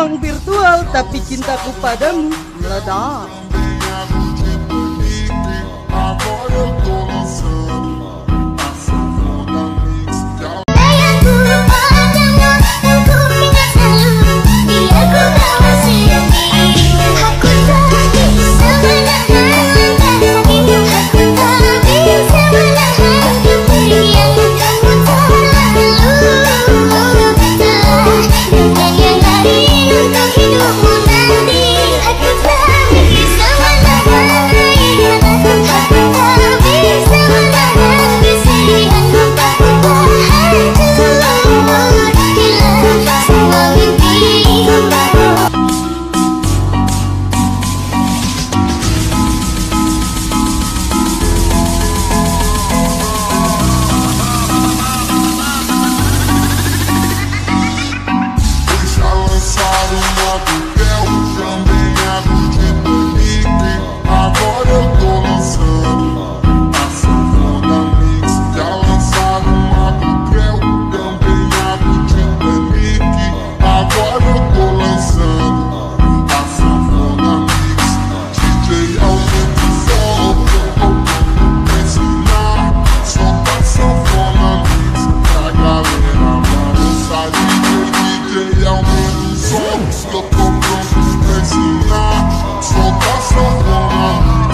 memang virtual, tapi cintaku padamu meledak. Stuck around this place and now Talk about someone I